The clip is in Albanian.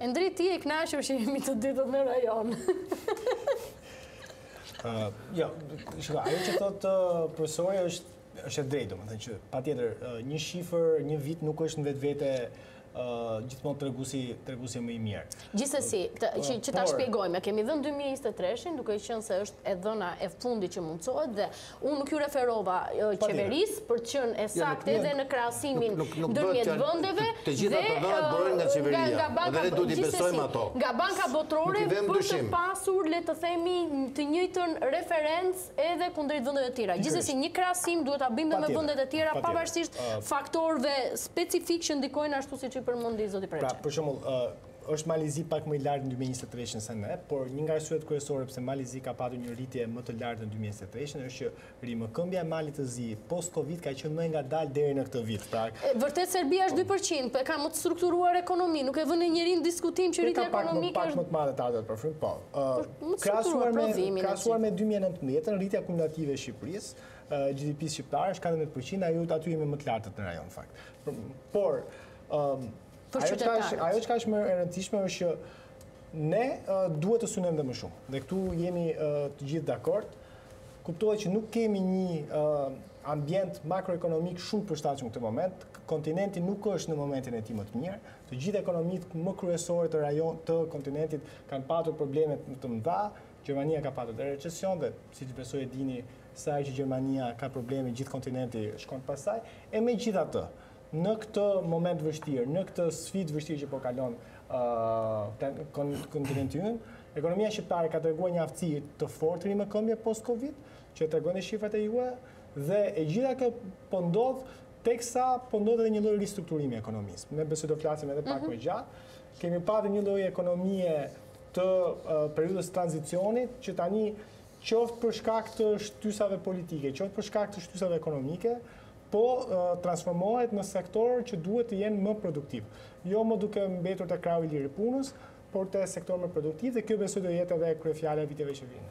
Endri ti je i kënaqur që jemi të dytët në rajon. Jo, shiko, ajo që thotë profesori është e drejtë, domethënë që patjetër një shifër, një vit nuk është në vetvete gjithmonë tregusi tregusi më i mirë. Gjithsesi, që që ta shpjegojmë, kemi dhënë 2023-shin, duke qenë se është e dhëna e fundit që mundësohet dhe Unë nuk ju referova qeverisë për të qenë e saktë edhe në krahasimin ndërmjet vendeve dhe nga banka botërore për të pasur le të themi të njëjtën referencë edhe kundrejt vendeve të tjera. Gjithsesi një krahasim duhet ta bëjmë dhe me vendet e tjera pavarësisht faktorëve specifikë që ndikojnë ashtu siç i përmendi zoti Preçi. Pra për shumë Është Mali i Zi pak më i lartë në dy mijë e njëzet e treshin se ne, por një nga arsyet kryesore pse Mali i Zi ka patur një rritje më të lartë në dy mijë e njëzet e treshin është që rimëkëmbja e Malit të Zi post Covid ka qenë më e ngadaltë deri në këtë vit. Pra, Vërtet Serbia është dy për qind, e ka më të strukturuar ekonominë, nuk e vë njeri në diskutim që rritja ekonomike është. Pak më të madhe të ardhurat për frymë, po. Më të strukturuar, prodhimin e gjithë. Krahasuar me dy mijë e nëntëmbëdhjetën, rritja kumulative e Shqipërisë, GDP-së shqiptare është katërmbëdhjetë për qind, ajo aty jemi më të lartët në rajon në fakt. Por, për qytetarët. Ajo çka është më e rëndësishme është që ne duhet të synojmë dhe më shumë. Dhe këtu jemi të gjithë dakord, kuptohet që nuk kemi një ambient makroekonomik shumë të përshtatshëm në këtë moment. Kontinenti nuk është në momentin e tij më të mirë. Të gjitha ekonomitë më kryesore të rajon të kontinentit kanë patur probleme të mëdha. Gjermania ka patur dhe recesion dhe siç besoj e dini, saherë që Gjermania ka probleme gjithë kontinenti shkon pas saj. E megjithatë, Në këtë moment të vështirë, në këtë sfidë të vështirë që po kalon kontinenti ynë, ekonomia shqiptare ka treguar një aftësi të fortë rimëkëmbjeje post Covid, që e tregojnë shifrat e juaja dhe e gjitha kjo po ndodh teksa po ndodh edhe një lloj ristrukturimi i ekonomisë. Ne besoj do flasim edhe pak mhm. më gjatë. Kemi patur një lloj ekonomie të periudhës së tranzicionit që tani qoftë për shkak të shtysave politike, qoftë për shkak të shtysave ekonomike, po transformohet në sektorë që duhet të jenë më produktivë. Jo më duke mbetur te krahu i lirë i punës, por te sektorë më produktivë dhe kjo besoj do jetë edhe kryefjala e viteve që vijnë.